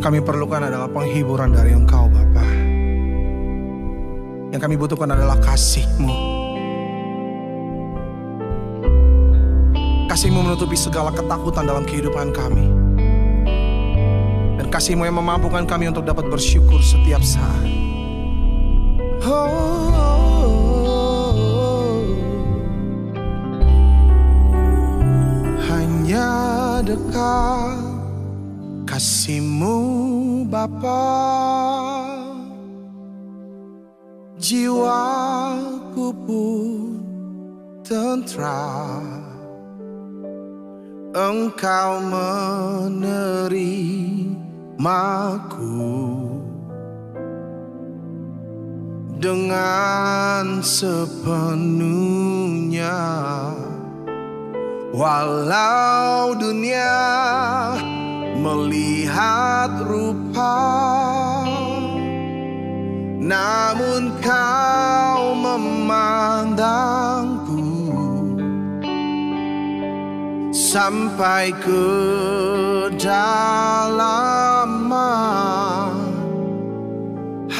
Yang kami perlukan adalah penghiburan dari Engkau Bapa. Yang kami butuhkan adalah kasih-Mu. Kasih-Mu menutupi segala ketakutan dalam kehidupan kami. Dan kasih-Mu yang memampukan kami untuk dapat bersyukur setiap saat. Oh, hanya dekat kasihmu Bapa. Jiwaku pun tentram Engkau menerimaku. Dengan sepenuhnya walau dunia melihat rupa. Namun kau memandangku sampai ke dalam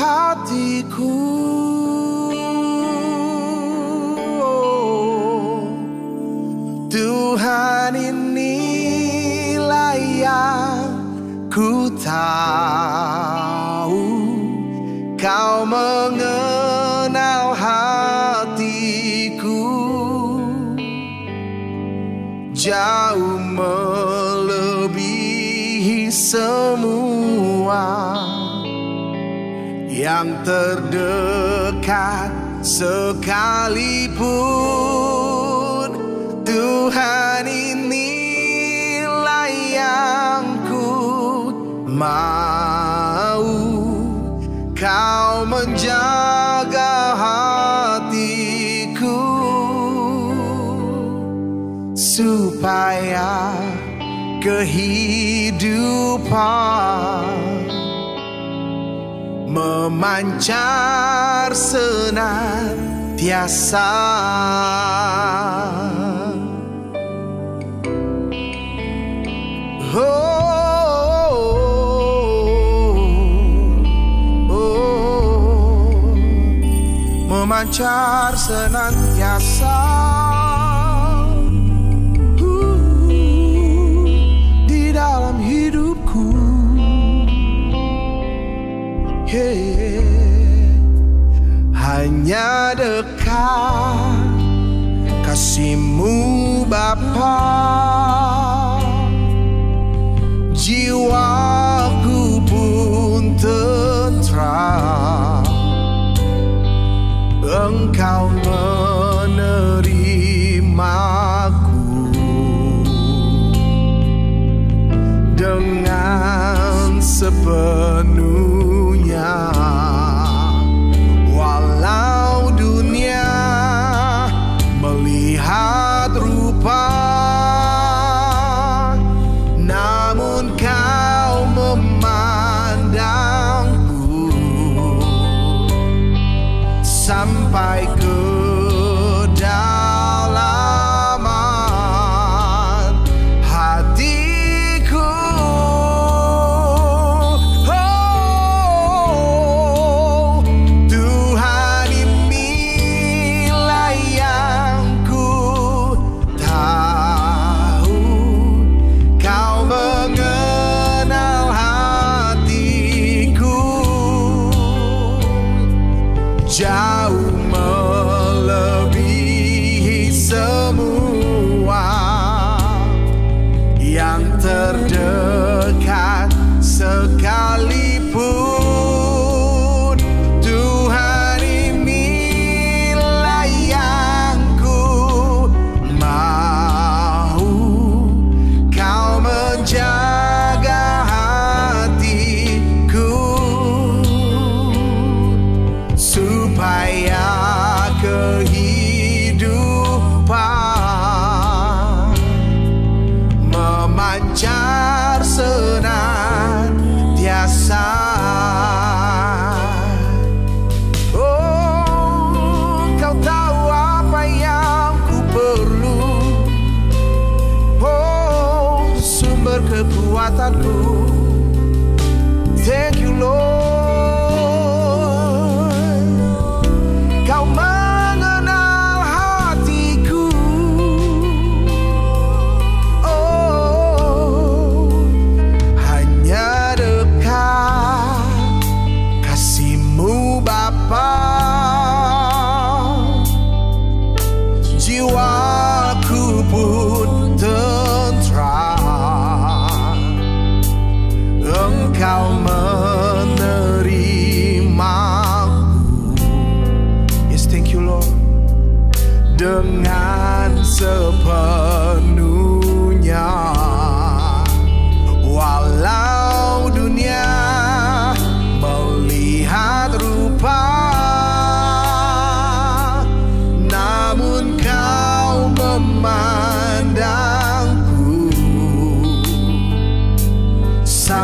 hatiku. Tuhan inilah yang ku tahu Kau mengenal hatiku. Jauh melebihi semua Yang terdekat sekalipun. Tuhan inilah yang ku mau Kau menjaga hatiku Supaya kehidupan Memancar senantiasa memancar senantiasa Uh, di dalam hidupku. Yeah. Hanya dekat kasihmu Bapa jiwaku pun tentram Engkau menerimaku. Dengan sepenuhnya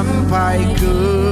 sampai ke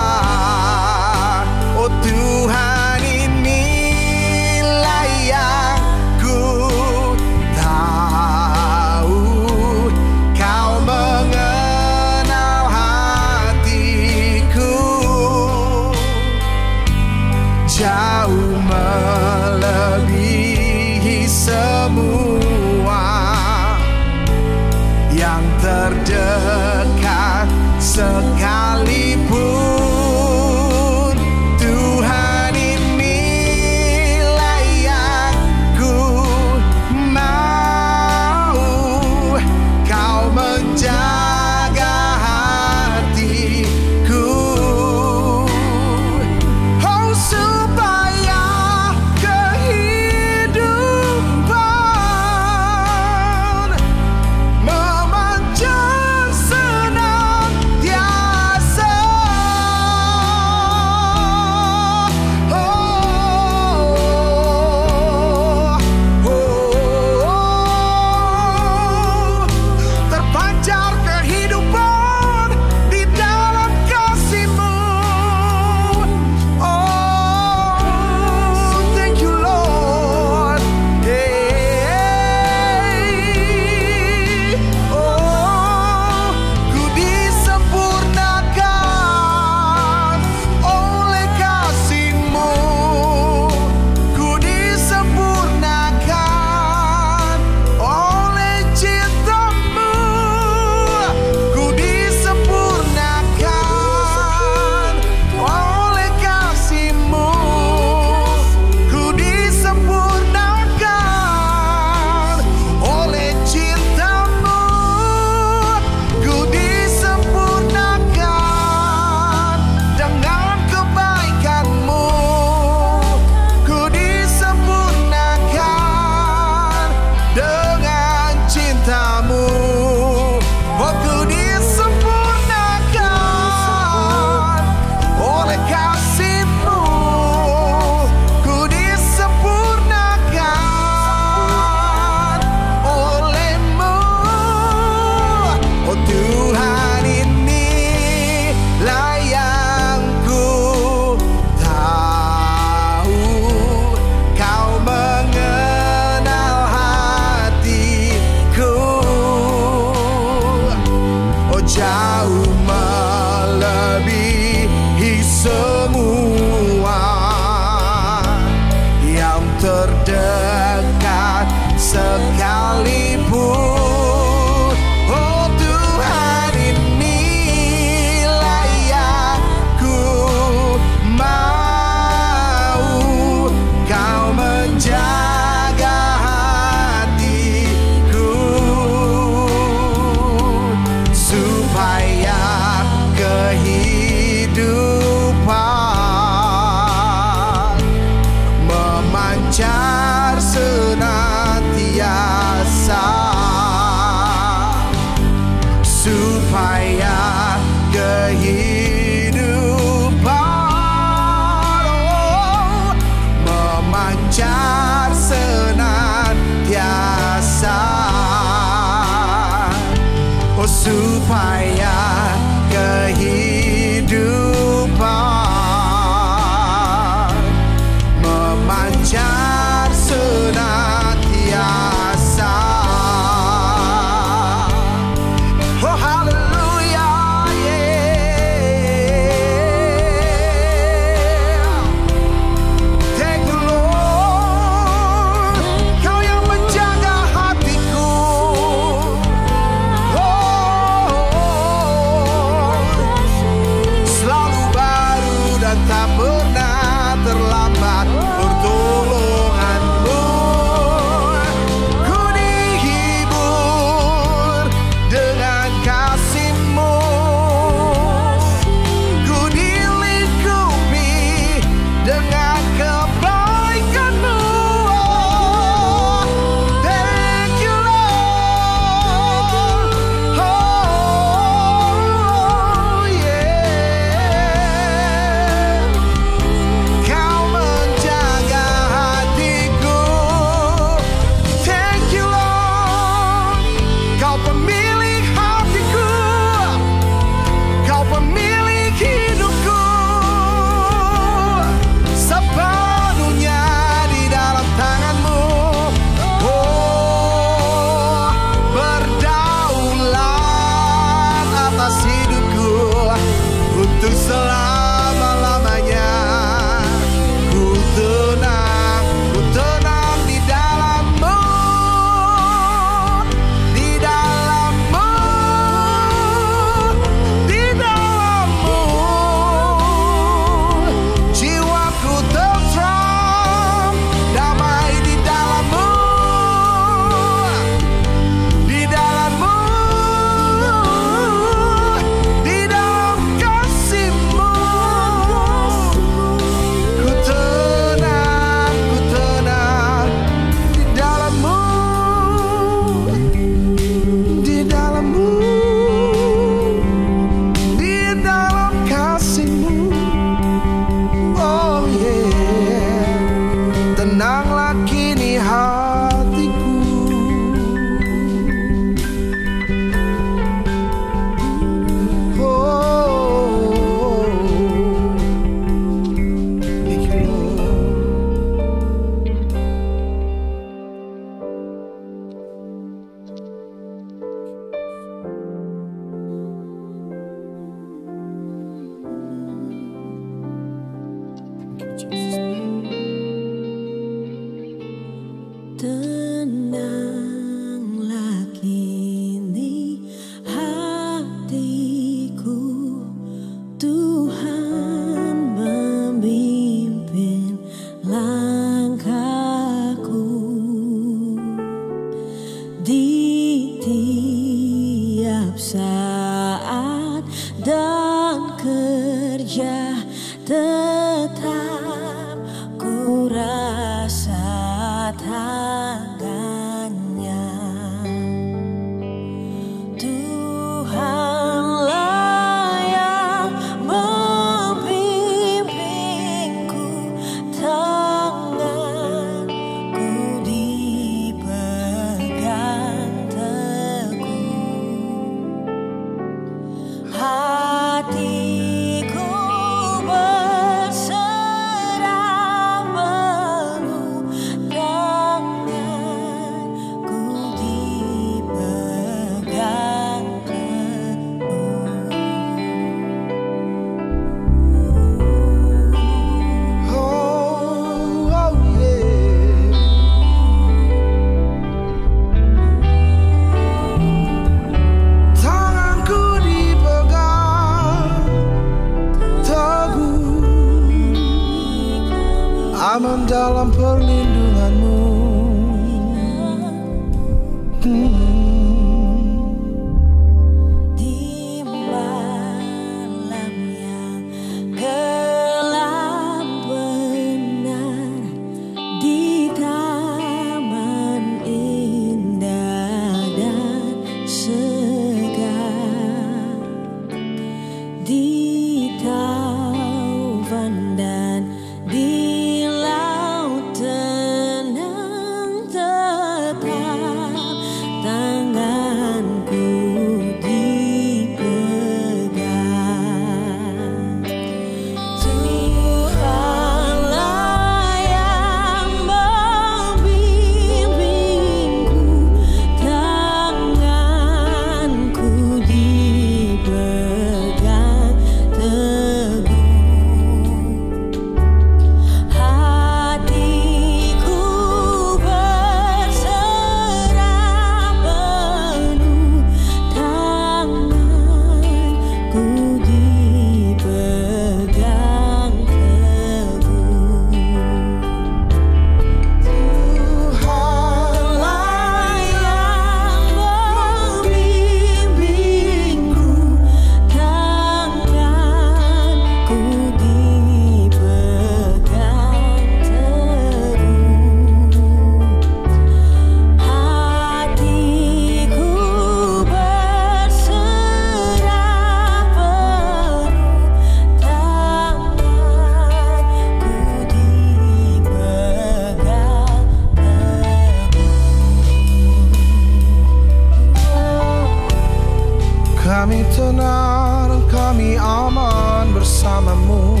kami tenang, kami aman bersamamu.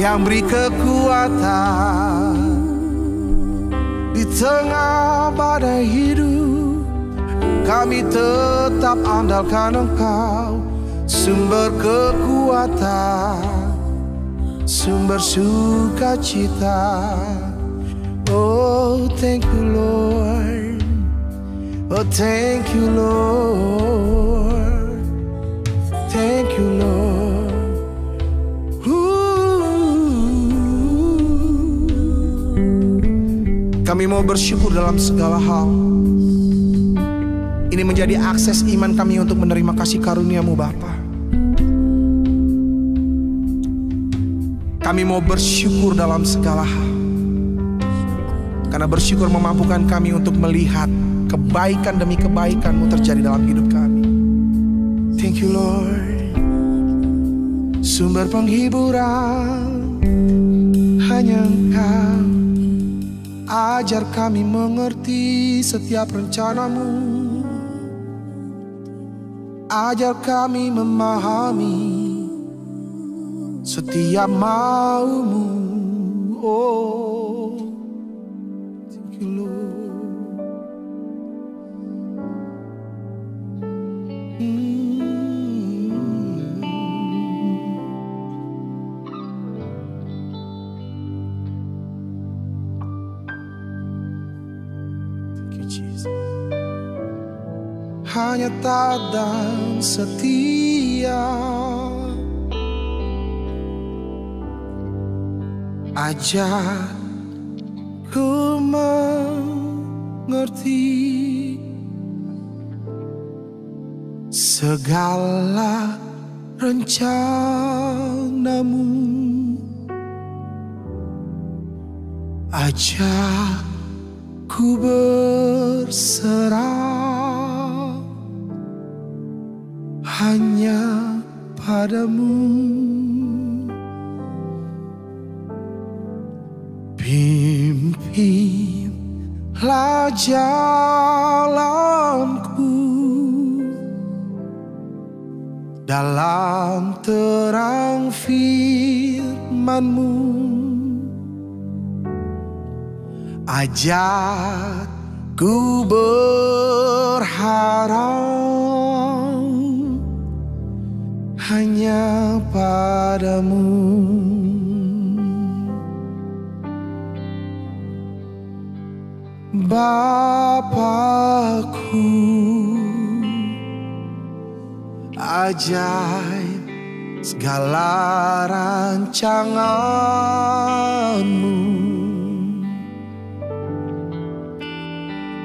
Yang beri kekuatan Di tengah badai hidup. Kami tetap andalkan engkau Sumber kekuatan Sumber sukacita. Oh thank you Lord. Oh thank you Lord. Thank you Lord Kami mau bersyukur dalam segala hal. Ini menjadi akses iman kami untuk menerima kasih karuniamu Bapa. Kami mau bersyukur dalam segala hal. Karena bersyukur memampukan kami untuk melihat kebaikan demi kebaikanmu terjadi dalam hidup kami. Thank you Lord. Sumber penghiburan hanya engkau Ajar kami mengerti setiap rencanamu. Ajar kami memahami setiap maumu. Oh hanya taat dan setia. Ajar ku mengerti Segala rencanamu. Ajar ku berserah hanya padamu. Pimpinlah jalanku Dalam terang firmanmu. Ajarku berharap hanya padamu. Bapakku Ajaib segala rancanganmu.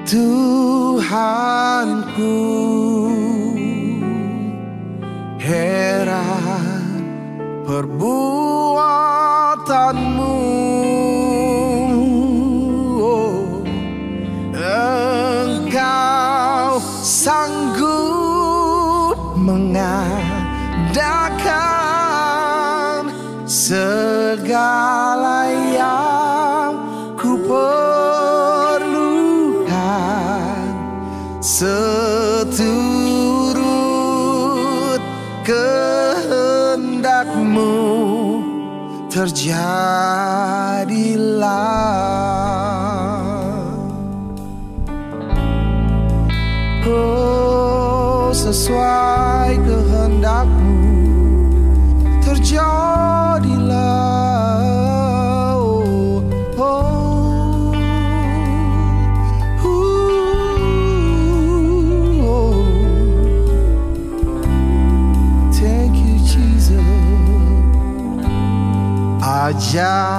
Tuhanku heran perbuatanmu. Oh, Engkau sanggup mengadakan segala yang ku perlukan terjadilah. Oh sesuai kehendakmu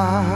high.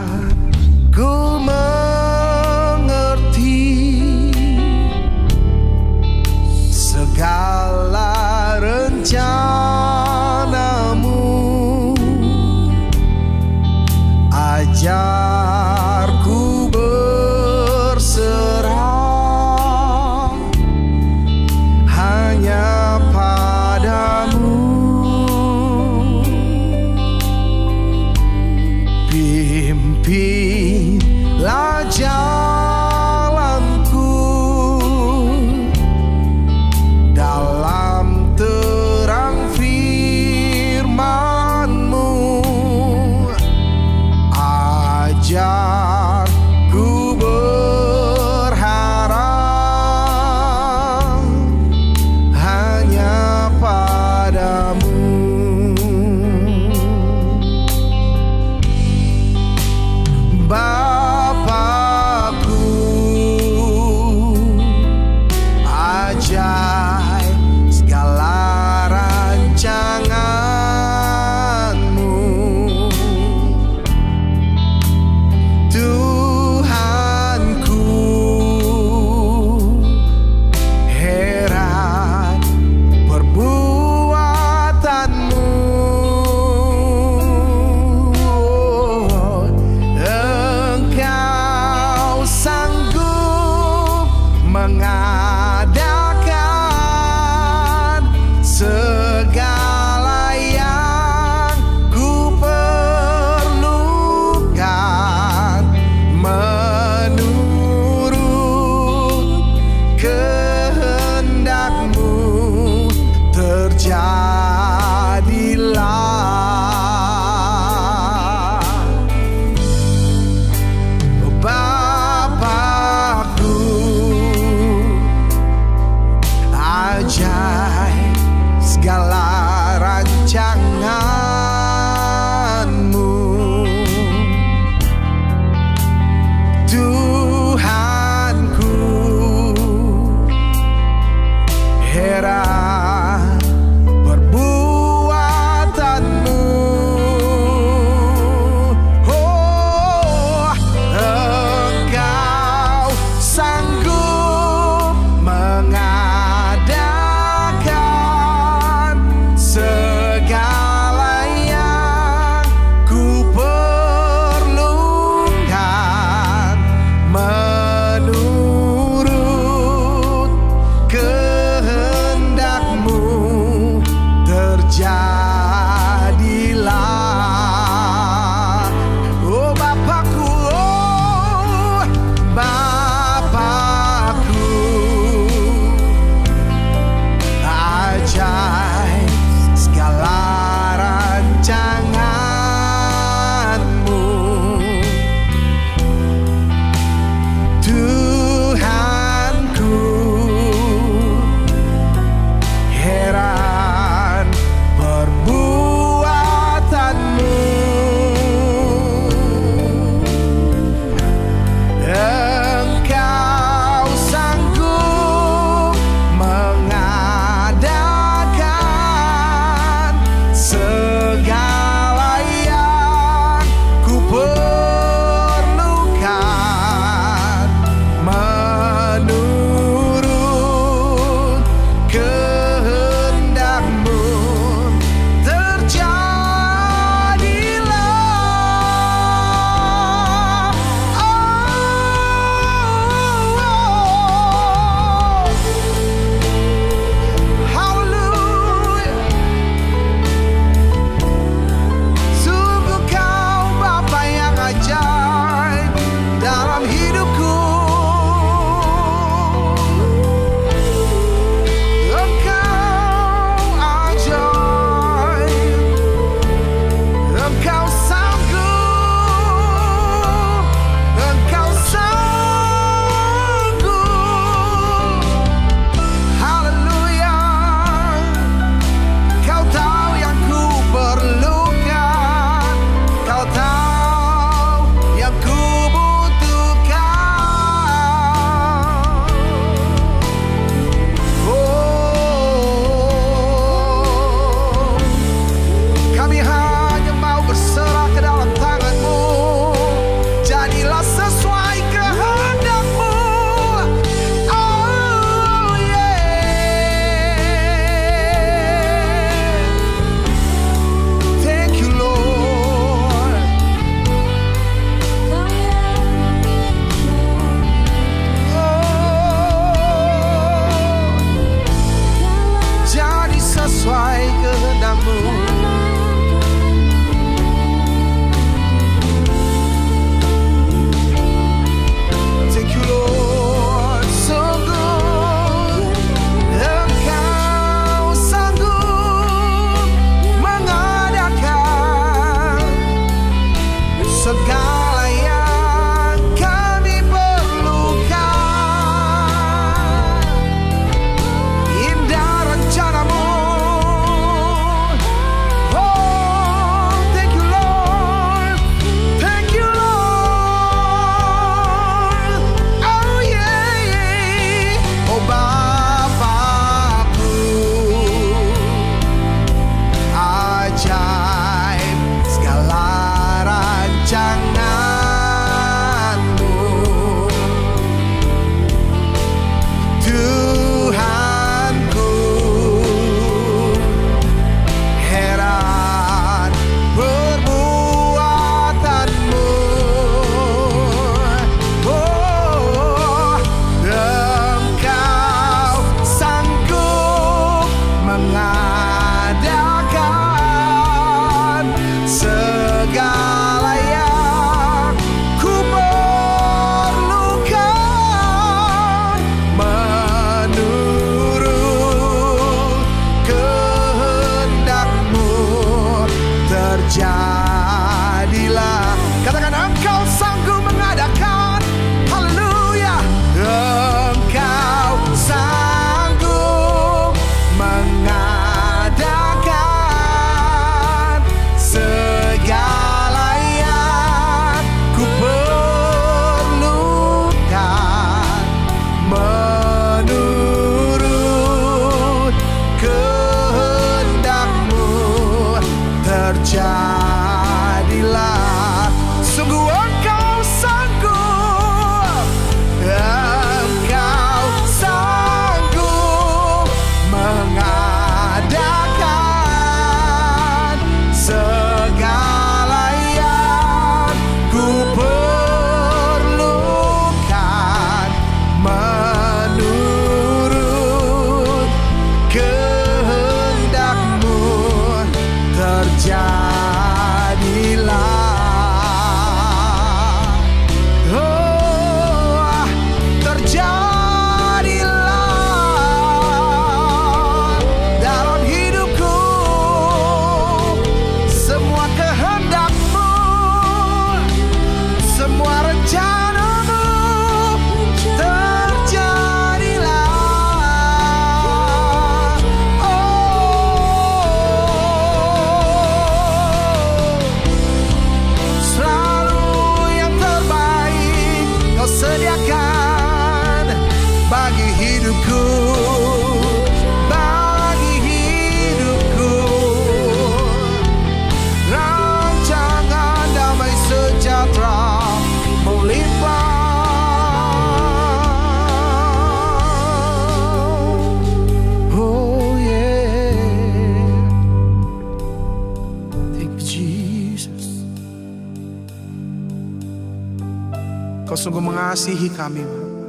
Sungguh mengasihi kami Bapa.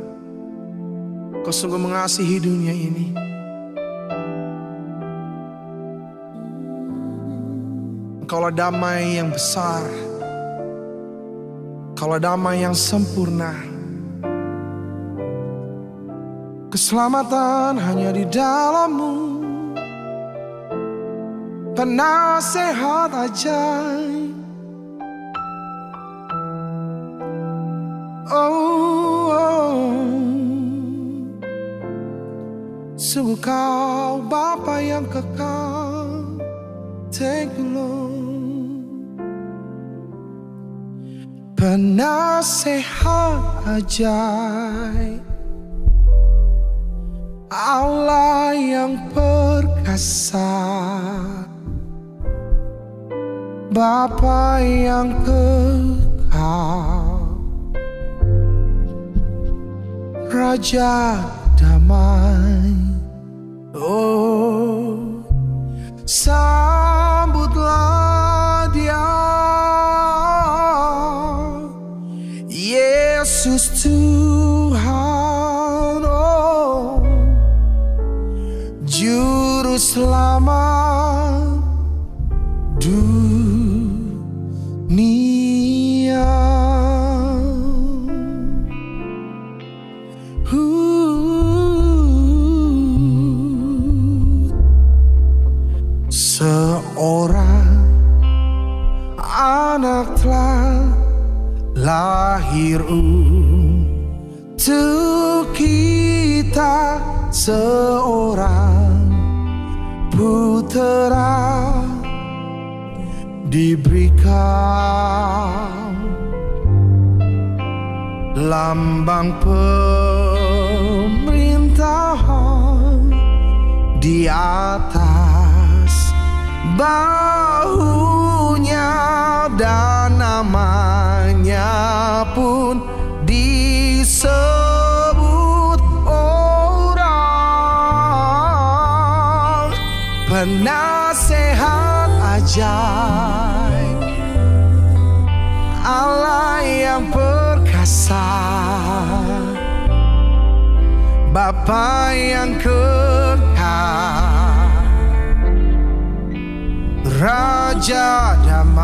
Kau sungguh mengasihi dunia ini. Engkaulah damai yang besar. Kaulah damai yang sempurna. Keselamatan hanya di dalammu. Penasehat ajaib Oh, oh. Sungguh kau Bapa yang kekal. Lord. Penasehat ajaib. Allah yang perkasa. Bapa yang kekal Raja damai. Oh Sambutlah dia. Yesus Tuhan Oh Juru selamat anak telah lahir untuk kita seorang putera diberikan lambang pemerintahan di atas bahunya dan namanya pun disebut orang. Penasehat ajaib. Allah yang perkasa. Bapa yang kekal Raja damai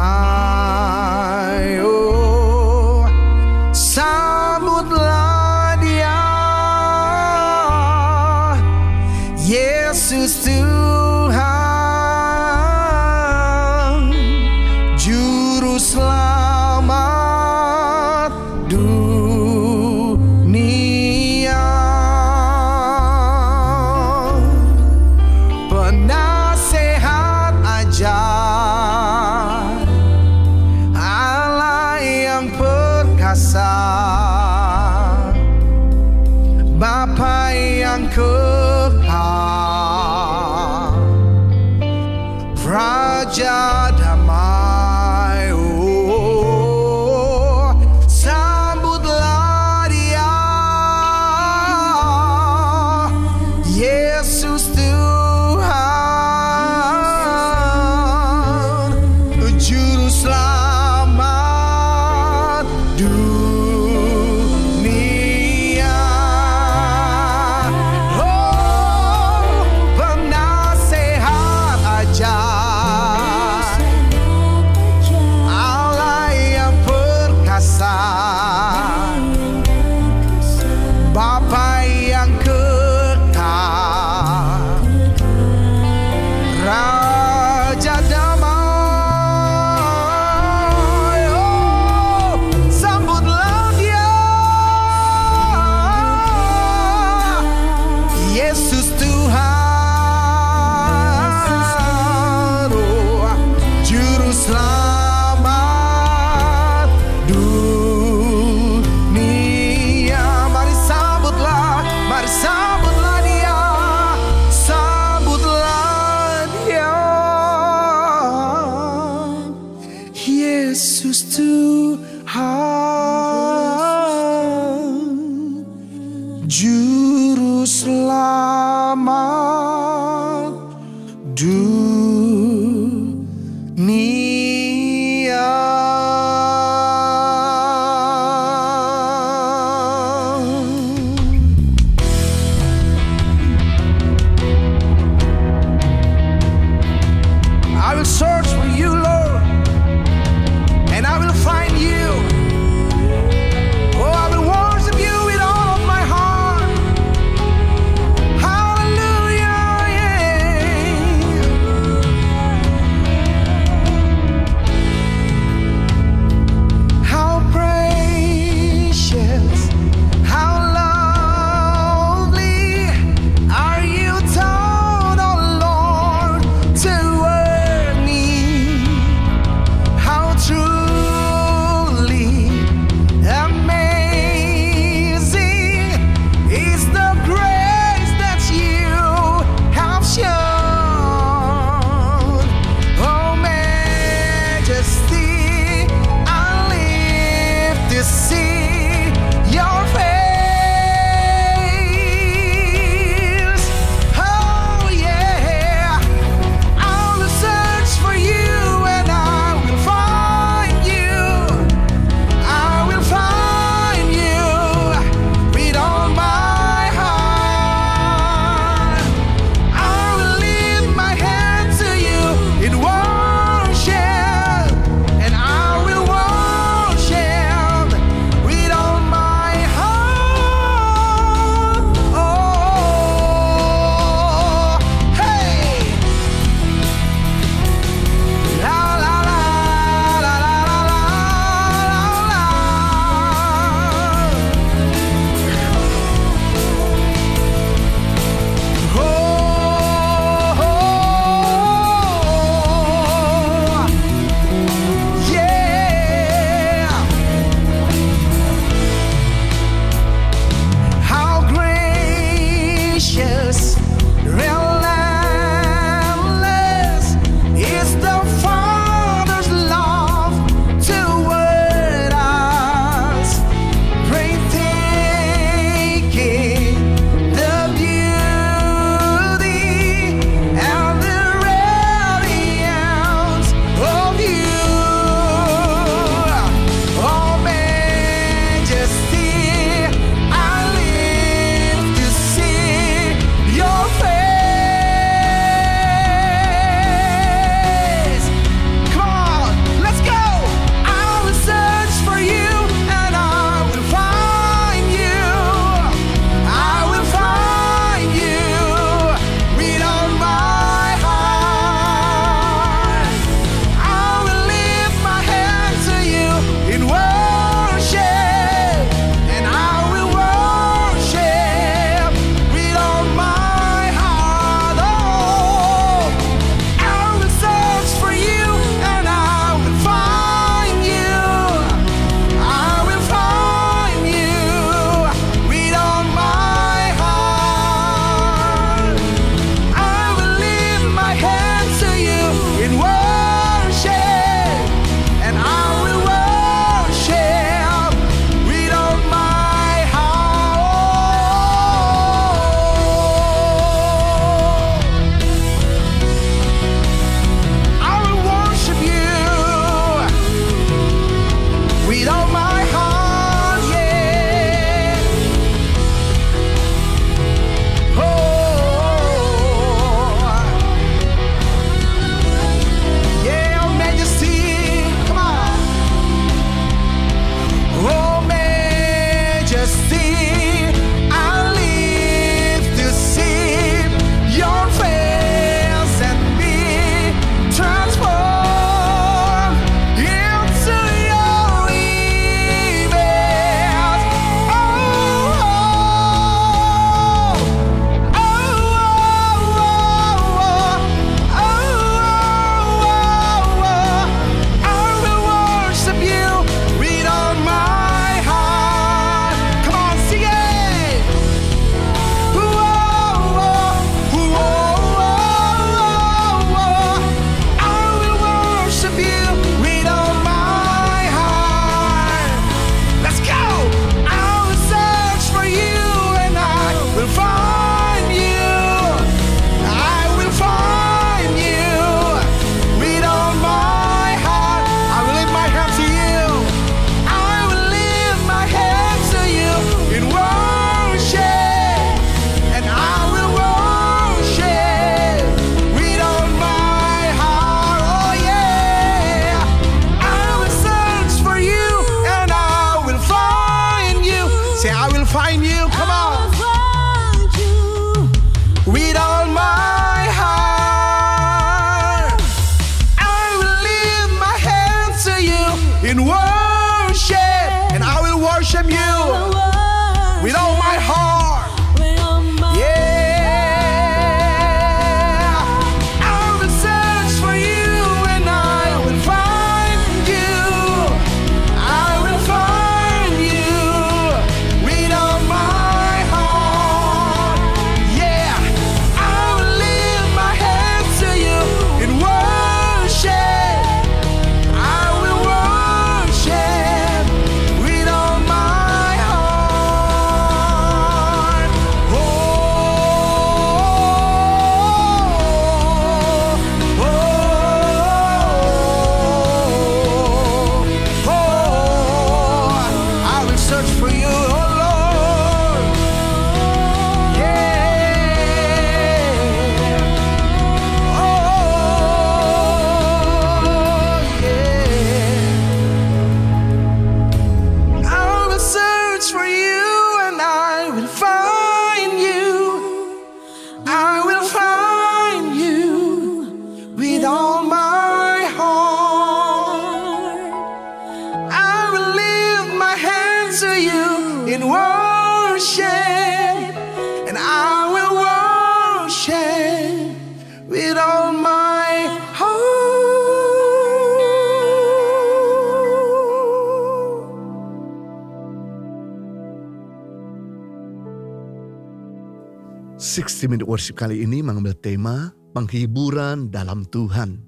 60 Minute Worship kali ini mengambil tema penghiburan dalam Tuhan.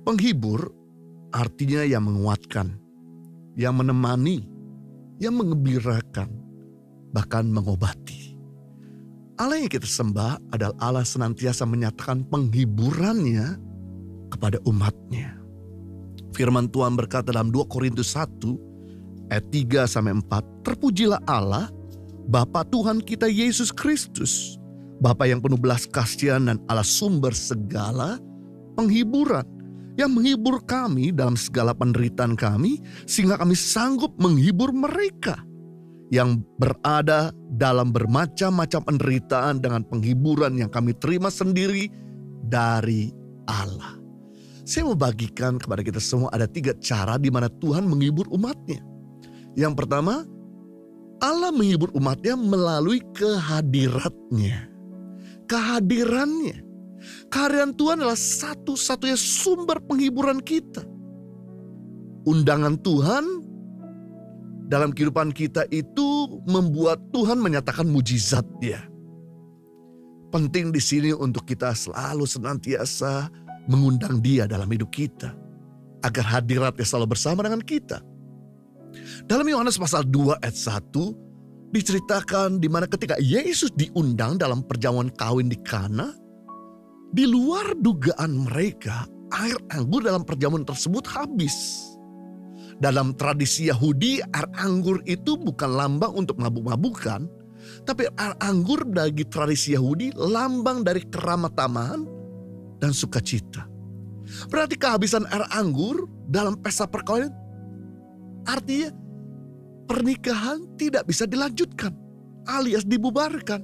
Penghibur artinya yang menguatkan, yang menemani, yang mengembirakan, bahkan mengobati. Allah yang kita sembah adalah Allah senantiasa menyatakan penghiburannya kepada umatnya. Firman Tuhan berkata dalam 2 Korintus 1 ayat 3 sampai 4, terpujilah Allah Bapa Tuhan kita Yesus Kristus, Bapa yang penuh belas kasihan dan Allah sumber segala penghiburan yang menghibur kami dalam segala penderitaan kami sehingga kami sanggup menghibur mereka yang berada dalam bermacam-macam penderitaan dengan penghiburan yang kami terima sendiri dari Allah. Saya mau bagikan kepada kita semua ada tiga cara di mana Tuhan menghibur umatnya. Yang pertama, Allah menghibur umatnya melalui kehadiratnya. Kehadirannya. Kehadiran Tuhan adalah satu-satunya sumber penghiburan kita. Undangan Tuhan dalam kehidupan kita itu membuat Tuhan menyatakan mujizatnya. Penting di sini untuk kita selalu senantiasa mengundang dia dalam hidup kita. Agar hadiratnya selalu bersama dengan kita. Dalam Yohanes pasal 2 ayat 1 diceritakan di mana ketika Yesus diundang dalam perjamuan kawin di Kana, di luar dugaan mereka, air anggur dalam perjamuan tersebut habis. Dalam tradisi Yahudi, air anggur itu bukan lambang untuk mabuk-mabukan, tapi air anggur bagi tradisi Yahudi lambang dari keramat tamahan dan sukacita. Berarti kehabisan air anggur dalam pesta perkawinan artinya pernikahan tidak bisa dilanjutkan alias dibubarkan.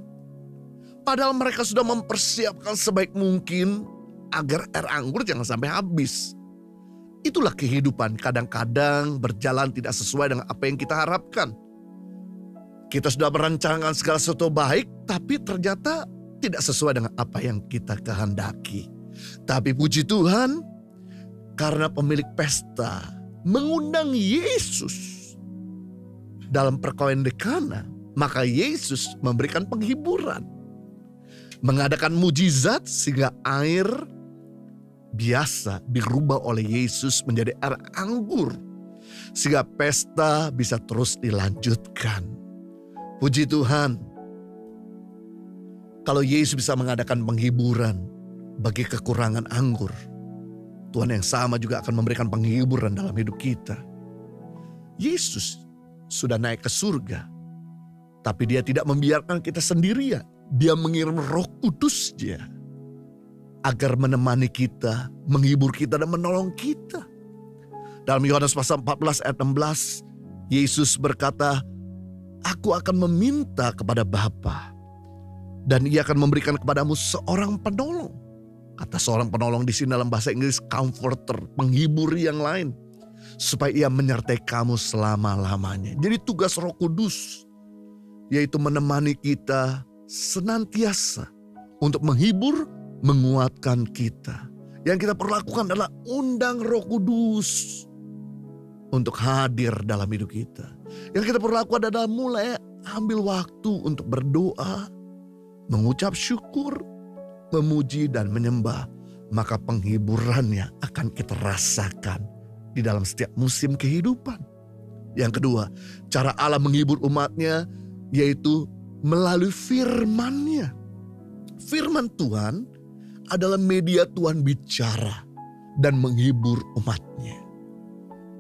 Padahal mereka sudah mempersiapkan sebaik mungkin agar air anggur jangan sampai habis. Itulah kehidupan kadang-kadang berjalan tidak sesuai dengan apa yang kita harapkan. Kita sudah merancangkan segala sesuatu baik tapi ternyata tidak sesuai dengan apa yang kita kehendaki. Tapi puji Tuhan karena pemilik pesta mengundang Yesus dalam perkawinan di Kana, maka Yesus memberikan penghiburan. Mengadakan mujizat sehingga air biasa dirubah oleh Yesus menjadi air anggur. Sehingga pesta bisa terus dilanjutkan. Puji Tuhan. Kalau Yesus bisa mengadakan penghiburan bagi kekurangan anggur. Tuhan yang sama juga akan memberikan penghiburan dalam hidup kita. Yesus sudah naik ke surga. Tapi dia tidak membiarkan kita sendirian. Dia mengirim roh kudusnya. Agar menemani kita, menghibur kita dan menolong kita. Dalam Yohanes pasal 14 ayat 16, Yesus berkata, Aku akan meminta kepada Bapa dan ia akan memberikan kepadamu seorang penolong. Kata seorang penolong di sini dalam bahasa Inggris comforter, penghibur yang lain supaya ia menyertai kamu selama-lamanya. Jadi tugas Roh Kudus yaitu menemani kita senantiasa untuk menghibur, menguatkan kita. Yang kita perlakukan adalah undang Roh Kudus untuk hadir dalam hidup kita. Yang kita perlakukan adalah mulai ambil waktu untuk berdoa, mengucap syukur, memuji dan menyembah. Maka penghiburannya akan kita rasakan di dalam setiap musim kehidupan. Yang kedua, cara Allah menghibur umatnya yaitu melalui firman-Nya. Firman Tuhan adalah media Tuhan bicara dan menghibur umatnya.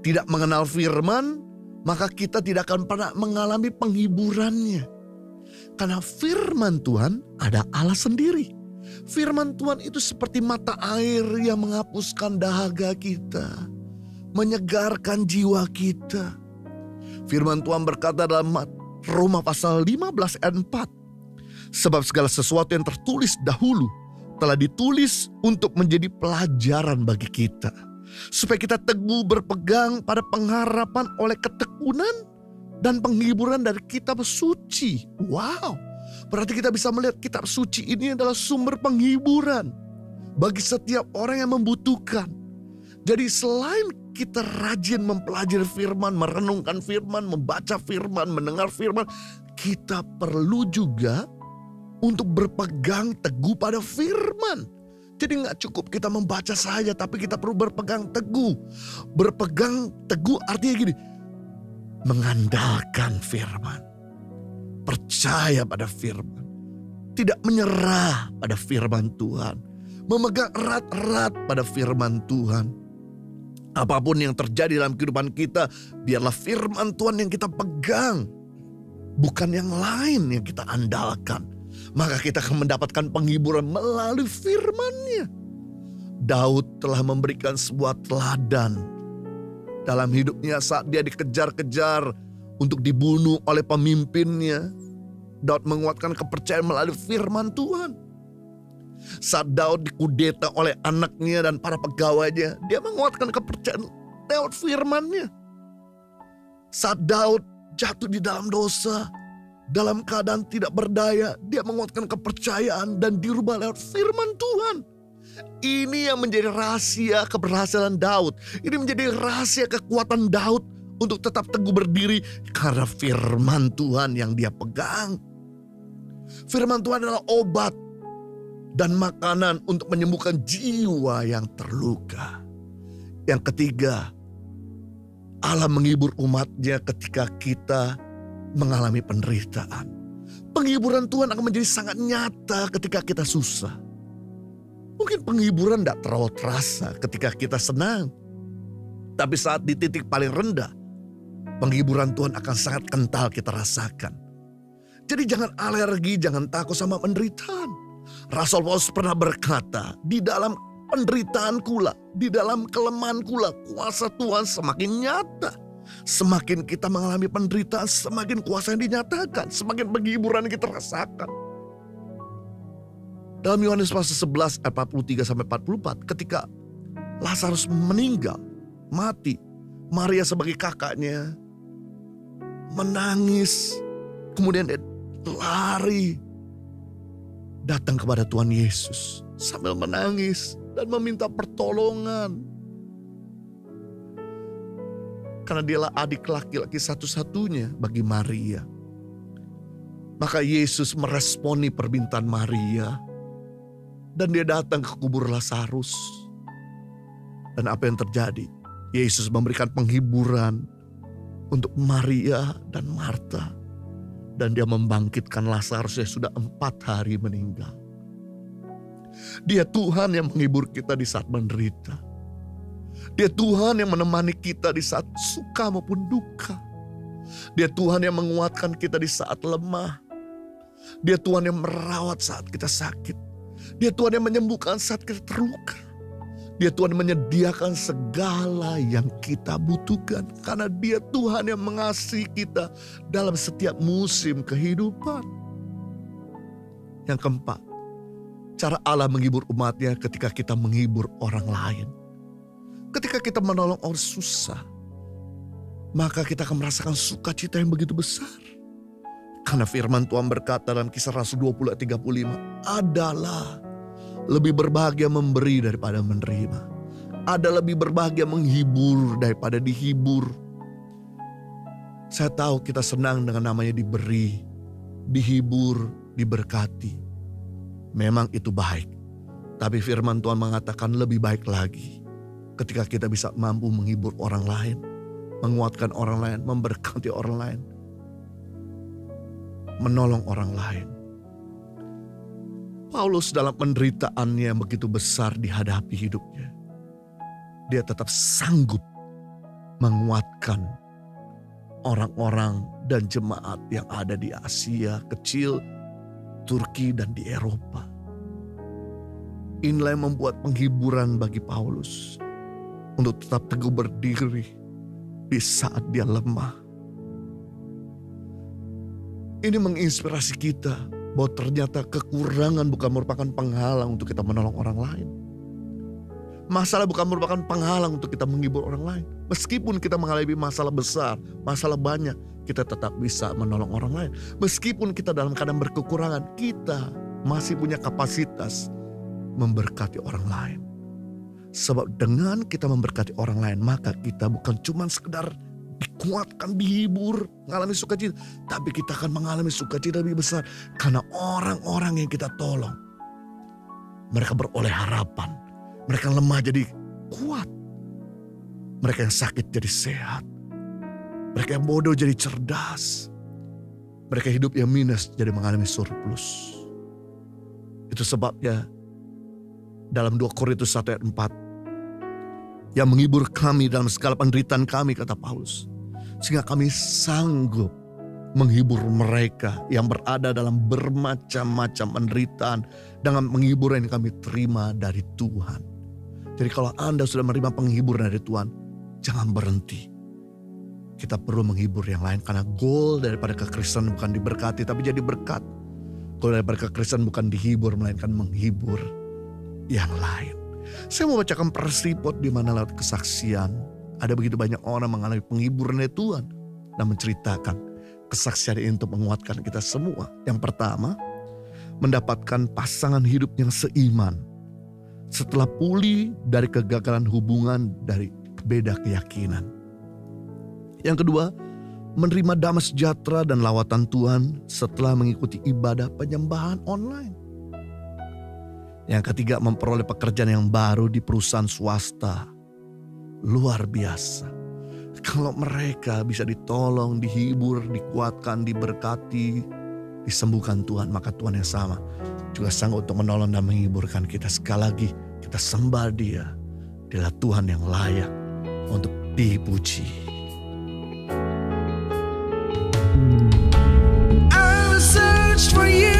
Tidak mengenal firman, maka kita tidak akan pernah mengalami penghiburannya. Karena firman Tuhan ada Allah sendiri. Firman Tuhan itu seperti mata air yang menghapuskan dahaga kita. Menyegarkan jiwa kita. Firman Tuhan berkata dalam Roma pasal 15 ayat 4. Sebab segala sesuatu yang tertulis dahulu telah ditulis untuk menjadi pelajaran bagi kita. Supaya kita teguh berpegang pada pengharapan oleh ketekunan dan penghiburan dari kitab suci. Wow, berarti kita bisa melihat kitab suci ini adalah sumber penghiburan bagi setiap orang yang membutuhkan. Jadi selain kita rajin mempelajari firman, merenungkan firman, membaca firman, mendengar firman, kita perlu juga untuk berpegang teguh pada firman. Jadi nggak cukup kita membaca saja, tapi kita perlu berpegang teguh. Berpegang teguh artinya gini, mengandalkan firman. Percaya pada firman. Tidak menyerah pada firman Tuhan. Memegang erat-erat pada firman Tuhan. Apa pun yang terjadi dalam kehidupan kita, biarlah firman Tuhan yang kita pegang. Bukan yang lain yang kita andalkan maka kita akan mendapatkan penghiburan melalui firman-Nya. Daud telah memberikan sebuah teladan dalam hidupnya saat dia dikejar-kejar untuk dibunuh oleh pemimpinnya. Daud menguatkan kepercayaan melalui firman Tuhan. Saat Daud dikudeta oleh anaknya dan para pegawainya, dia menguatkan kepercayaan lewat firman-Nya. Saat Daud jatuh di dalam dosa, dalam keadaan tidak berdaya, dia menguatkan kepercayaan dan dirubah lewat firman Tuhan. Ini yang menjadi rahasia keberhasilan Daud. Ini menjadi rahasia kekuatan Daud untuk tetap teguh berdiri karena firman Tuhan yang dia pegang. Firman Tuhan adalah obat dan makanan untuk menyembuhkan jiwa yang terluka. Yang ketiga, Allah menghibur umatnya ketika kita mengalami penderitaan. Penghiburan Tuhan akan menjadi sangat nyata ketika kita susah. Mungkin penghiburan tidak terlalu terasa ketika kita senang. Tapi saat di titik paling rendah, penghiburan Tuhan akan sangat kental kita rasakan. Jadi jangan alergi, jangan takut sama penderitaan. Rasul Paulus pernah berkata, di dalam penderitaan kula, di dalam kelemahan kula, kuasa Tuhan semakin nyata. Semakin kita mengalami penderitaan, semakin kuasa yang dinyatakan, semakin penghiburan yang kita rasakan. Dalam Yohanes pasal 11 ayat 43 sampai 44, ketika Lazarus meninggal, mati, Maria sebagai kakaknya menangis, kemudian dia lari datang kepada Tuhan Yesus sambil menangis dan meminta pertolongan karena dialah adik laki-laki satu-satunya bagi Maria. Maka Yesus meresponi permintaan Maria. Dan dia datang ke kubur Lazarus. Dan apa yang terjadi? Yesus memberikan penghiburan untuk Maria dan Marta. Dan dia membangkitkan Lazarus yang sudah empat hari meninggal. Dia Tuhan yang menghibur kita di saat menderita. Dia Tuhan yang menemani kita di saat suka maupun duka. Dia Tuhan yang menguatkan kita di saat lemah. Dia Tuhan yang merawat saat kita sakit. Dia Tuhan yang menyembuhkan saat kita terluka. Dia Tuhan menyediakan segala yang kita butuhkan. Karena dia Tuhan yang mengasihi kita dalam setiap musim kehidupan. Yang keempat, cara Allah menghibur umatnya ketika kita menghibur orang lain. Ketika kita menolong orang susah, maka kita akan merasakan sukacita yang begitu besar. Karena firman Tuhan berkata dalam kisah Rasul 20 ayat 35. Adalah lebih berbahagia memberi daripada menerima. Ada lebih berbahagia menghibur daripada dihibur. Saya tahu kita senang dengan namanya diberi, dihibur, diberkati. Memang itu baik. Tapi firman Tuhan mengatakan lebih baik lagi ketika kita bisa mampu menghibur orang lain, menguatkan orang lain, memberkati orang lain, menolong orang lain. Paulus dalam penderitaannya yang begitu besar dihadapi hidupnya. Dia tetap sanggup menguatkan orang-orang dan jemaat yang ada di Asia kecil, Turki dan di Eropa. Inilah yang membuat penghiburan bagi Paulus untuk tetap teguh berdiri di saat dia lemah. Ini menginspirasi kita bahwa ternyata kekurangan bukan merupakan penghalang untuk kita menolong orang lain. Masalah bukan merupakan penghalang untuk kita menghibur orang lain. Meskipun kita mengalami masalah besar, masalah banyak, kita tetap bisa menolong orang lain. Meskipun kita dalam keadaan berkekurangan, kita masih punya kapasitas memberkati orang lain. Sebab dengan kita memberkati orang lain, maka kita bukan cuma sekedar dikuatkan, dihibur, mengalami sukacita. Tapi kita akan mengalami sukacita lebih besar. Karena orang-orang yang kita tolong, mereka beroleh harapan. Mereka lemah jadi kuat. Mereka yang sakit jadi sehat. Mereka yang bodoh jadi cerdas. Mereka hidup yang minus jadi mengalami surplus. Itu sebabnya dalam 2 Korintus 1 ayat 4 yang menghibur kami dalam segala penderitaan kami, kata Paulus. Sehingga kami sanggup menghibur mereka yang berada dalam bermacam-macam penderitaan dengan menghibur yang kami terima dari Tuhan. Jadi kalau Anda sudah menerima penghiburan dari Tuhan, jangan berhenti. Kita perlu menghibur yang lain karena goal daripada kekristenan bukan diberkati tapi jadi berkat. Goal daripada kekristenan bukan dihibur melainkan menghibur yang lain. Saya mau bacakan persipot di mana lewat kesaksian. Ada begitu banyak orang mengalami penghiburan dari Tuhan. Dan menceritakan kesaksian ini untuk menguatkan kita semua. Yang pertama, mendapatkan pasangan hidup yang seiman. Setelah pulih dari kegagalan hubungan dari beda keyakinan. Yang kedua, menerima damai sejahtera dan lawatan Tuhan setelah mengikuti ibadah penyembahan online. Yang ketiga memperoleh pekerjaan yang baru di perusahaan swasta. Luar biasa. Kalau mereka bisa ditolong, dihibur, dikuatkan, diberkati, disembuhkan Tuhan, maka Tuhan yang sama juga sanggup untuk menolong dan menghiburkan kita. Sekali lagi kita sembah dia. Dialah Tuhan yang layak untuk dipuji. I will search for you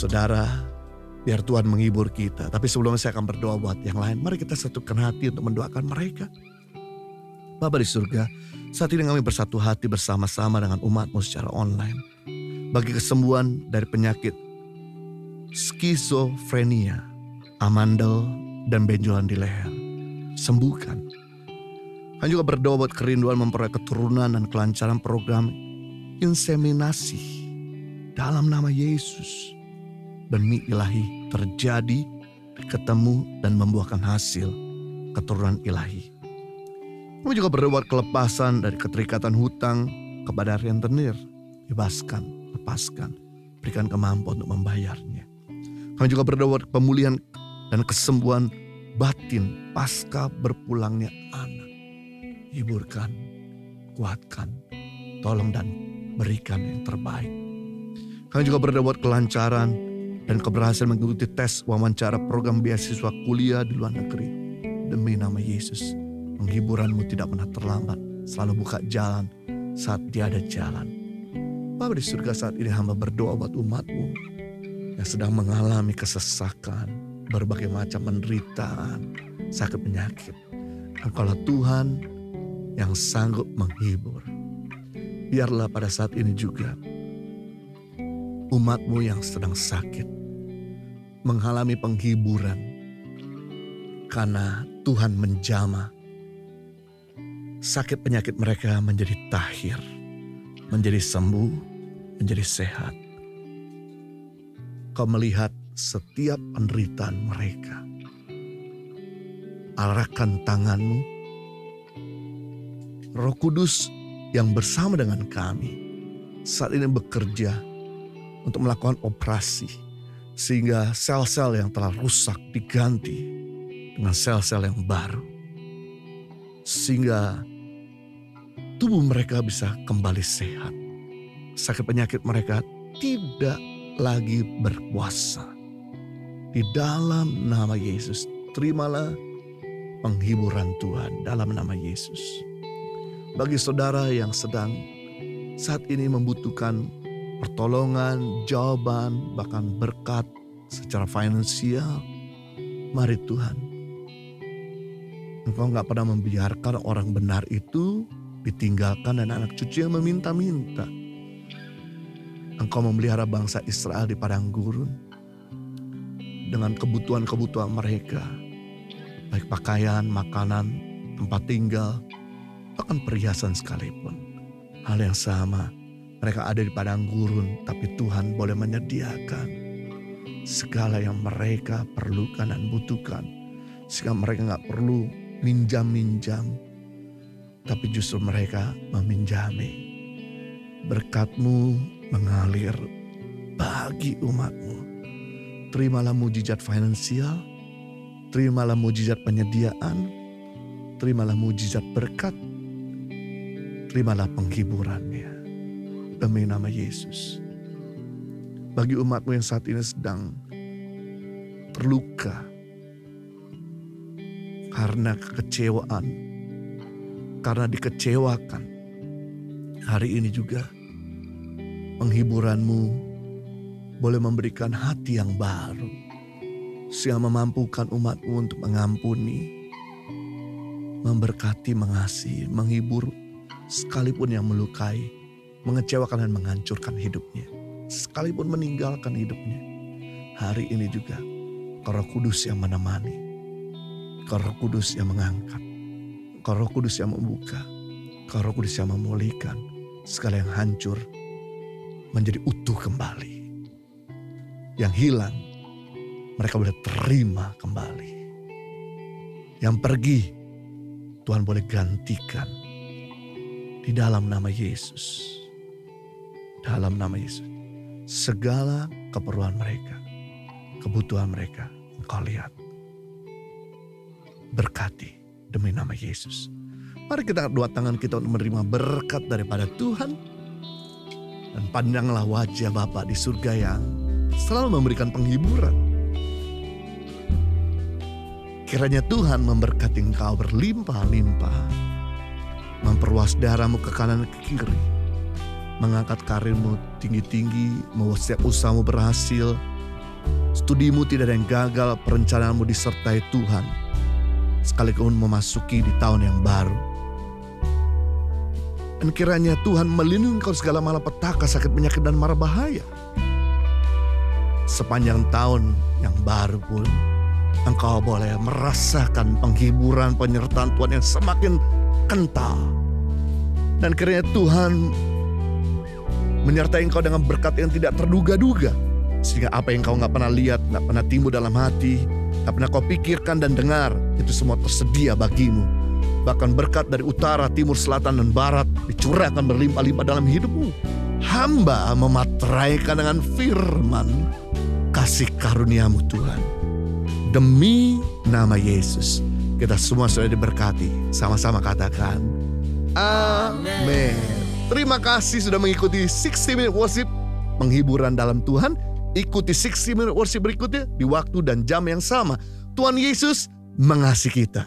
saudara, biar Tuhan menghibur kita. Tapi sebelumnya saya akan berdoa buat yang lain. Mari kita satukan hati untuk mendoakan mereka. Bapa di surga, saat ini kami bersatu hati bersama-sama dengan umatmu secara online. Bagi kesembuhan dari penyakit skizofrenia, amandel, dan benjolan di leher. Sembuhkan. Kami juga berdoa buat kerinduan memperoleh keturunan dan kelancaran program inseminasi dalam nama Yesus. Demi ilahi terjadi, ketemu dan membuahkan hasil keturunan ilahi. Kami juga berdoa kelepasan dari keterikatan hutang kepada rentenir. Bebaskan, lepaskan, berikan kemampuan untuk membayarnya. Kami juga berdoa pemulihan dan kesembuhan batin pasca berpulangnya anak hiburkan, kuatkan, tolong dan berikan yang terbaik. Kami juga berdoa kelancaran dan keberhasilan mengikuti tes wawancara program beasiswa kuliah di luar negeri. Demi nama Yesus, penghiburanmu tidak pernah terlambat, selalu buka jalan saat dia ada jalan. Bapa di surga saat ini hamba berdoa buat umatmu yang sedang mengalami kesesakan, berbagai macam penderitaan, sakit penyakit. Engkaulah Tuhan yang sanggup menghibur. Biarlah pada saat ini juga umatmu yang sedang sakit mengalami penghiburan karena Tuhan menjama sakit penyakit mereka menjadi tahir, menjadi sembuh, menjadi sehat. Kau melihat setiap penderitaan mereka. Arahkan tanganmu Roh Kudus yang bersama dengan kami saat ini bekerja untuk melakukan operasi sehingga sel-sel yang telah rusak diganti dengan sel-sel yang baru. Sehingga tubuh mereka bisa kembali sehat. Sakit penyakit mereka tidak lagi berkuasa. Di dalam nama Yesus, terimalah penghiburan Tuhan dalam nama Yesus bagi saudara yang sedang saat ini membutuhkan pertolongan, jawaban, bahkan berkat secara finansial. Mari Tuhan, Engkau nggak pernah membiarkan orang benar itu ditinggalkan dan anak cucu yang meminta-minta. Engkau memelihara bangsa Israel di padang gurun dengan kebutuhan-kebutuhan mereka, baik pakaian, makanan, tempat tinggal, bahkan perhiasan sekalipun. Hal yang sama, mereka ada di padang gurun, tapi Tuhan boleh menyediakan segala yang mereka perlukan dan butuhkan. Sehingga mereka nggak perlu minjam-minjam, tapi justru mereka meminjami. Berkatmu mengalir bagi umatmu. Terimalah mujizat finansial, terimalah mujizat penyediaan, terimalah mujizat berkat, terimalah penghiburannya. Demi nama Yesus. Bagi umatmu yang saat ini sedang terluka karena kekecewaan, karena dikecewakan. Hari ini juga penghiburanmu boleh memberikan hati yang baru. Sehingga memampukan umatmu untuk mengampuni, memberkati, mengasihi, menghibur sekalipun yang melukai, mengecewakan dan menghancurkan hidupnya, sekalipun meninggalkan hidupnya. Hari ini juga Roh Kudus yang menemani, Roh Kudus yang mengangkat, Roh Kudus yang membuka, Roh Kudus yang memulihkan segala yang hancur menjadi utuh kembali. Yang hilang mereka boleh terima kembali. Yang pergi Tuhan boleh gantikan di dalam nama Yesus. Dalam nama Yesus. Segala keperluan mereka, kebutuhan mereka, engkau lihat. Berkati demi nama Yesus. Mari kita dua tangan kita untuk menerima berkat daripada Tuhan. Dan pandanglah wajah Bapa di surga yang selalu memberikan penghiburan. Kiranya Tuhan memberkati engkau berlimpah-limpah memperluas darahmu ke kanan ke kiri, mengangkat karirmu tinggi-tinggi, mau setiap usahamu berhasil, studimu tidak ada yang gagal, perencanaanmu disertai Tuhan, sekaligus memasuki di tahun yang baru. Dan kiranya Tuhan melindungi kau segala malapetaka, sakit penyakit dan mara bahaya. Sepanjang tahun yang baru pun, engkau boleh merasakan penghiburan penyertaan Tuhan yang semakin kental. Dan kiranya Tuhan menyertai engkau dengan berkat yang tidak terduga-duga. Sehingga apa yang kau nggak pernah lihat, nggak pernah timbul dalam hati, nggak pernah kau pikirkan dan dengar, itu semua tersedia bagimu. Bahkan berkat dari utara, timur, selatan, dan barat dicurahkan berlimpah-limpah dalam hidupmu. Hamba memateraikan dengan firman kasih karuniamu Tuhan. Demi nama Yesus, kita semua sudah diberkati. Sama-sama katakan, Amin. Terima kasih sudah mengikuti 60 Minute Worship penghiburan dalam Tuhan. Ikuti 60 Minute Worship berikutnya di waktu dan jam yang sama. Tuhan Yesus mengasihi kita.